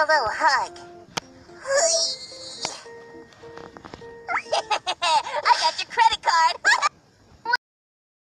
a little hug.